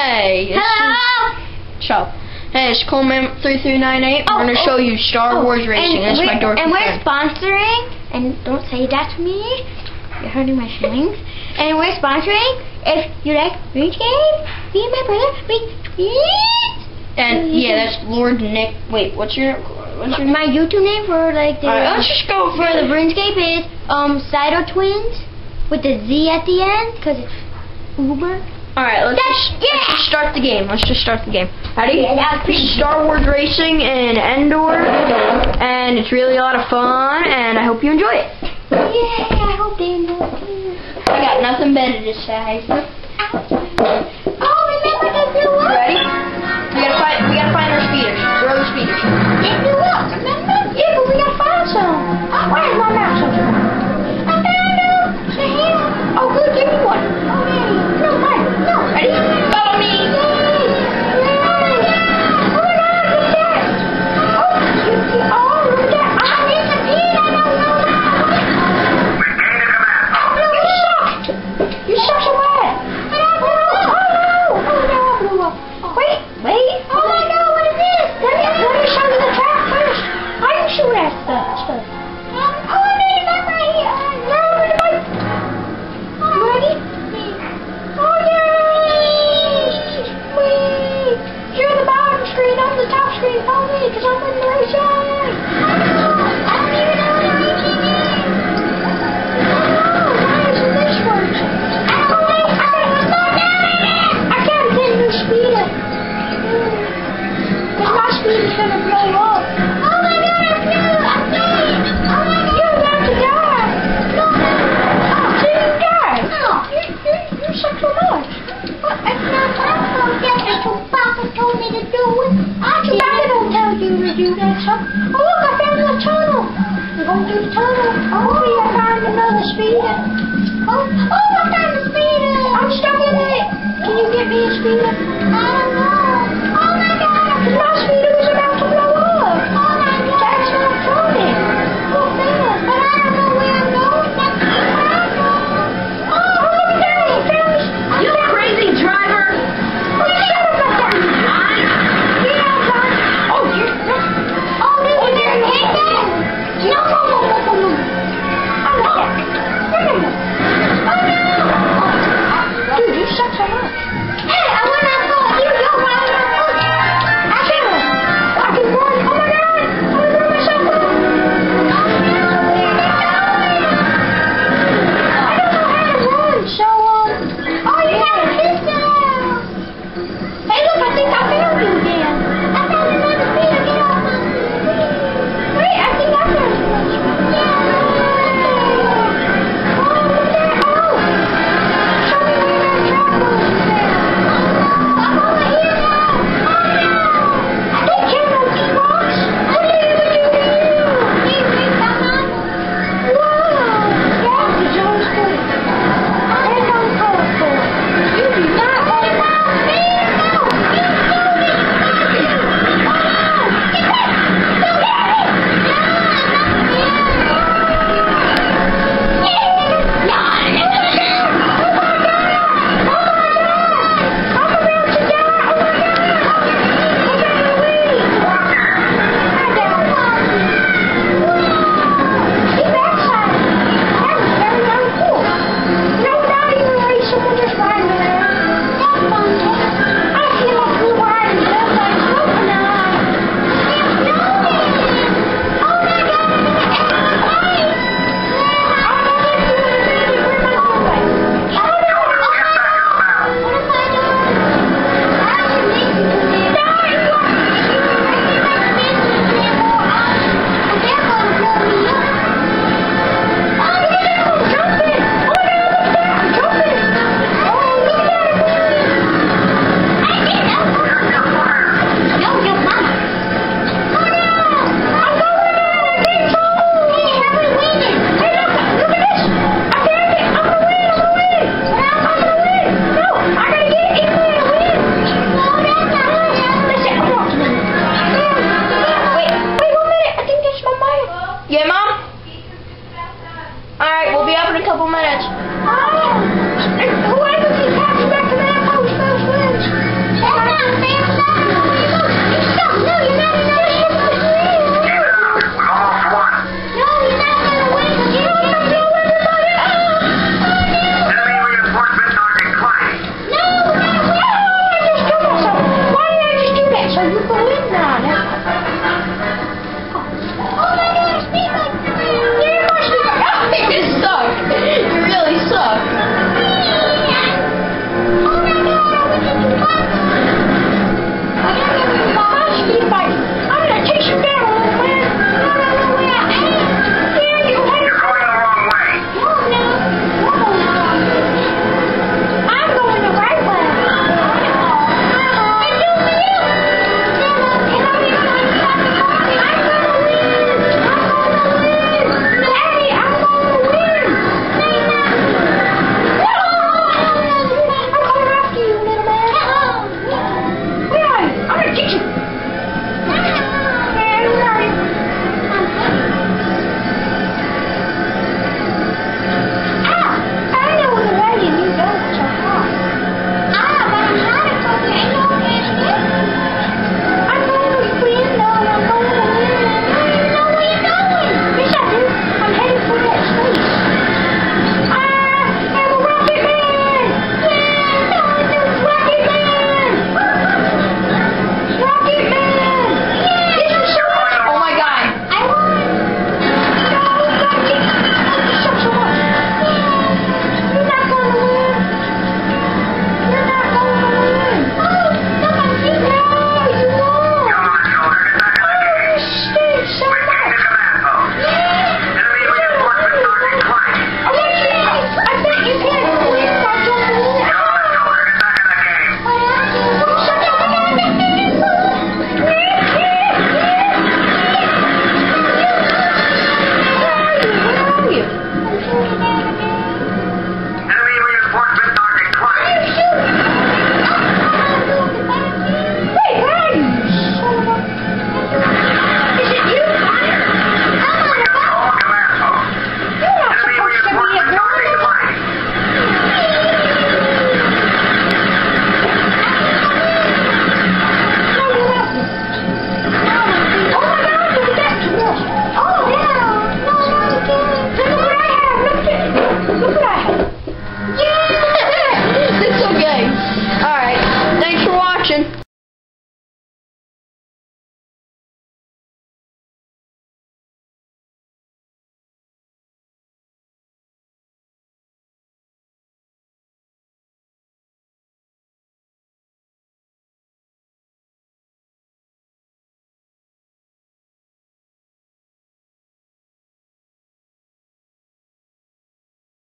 Hey. it's- Hello. Shut. Hey, it's Coleman3398. Oh, we're going to oh, show you Star oh, Wars Racing. And That's my we're, and we're friend. sponsoring, and don't say that to me. You're hurting my feelings. and we're sponsoring. If you like Rage Game, me and my brother, we tweet. And yeah, that's Lord Nick. Wait, what's your what's your My YouTube name for like the let's just go for the RuneScape is um Cyto Twins with the Z at the end because it's Uber. All right, let's just, let's just start the game. Let's just start the game. Ready? Yeah, that was This is Star Wars Racing in Endor, and it's really a lot of fun, and I hope you enjoy it. Yeah, I hope they know. too. I got nothing better to say. You're what Chewbacca told me to do Chewbacca don't tell you to do that. Oh, look, I found the tunnel. We're going through the tunnel. Oh, I found another speeder. Oh, oh,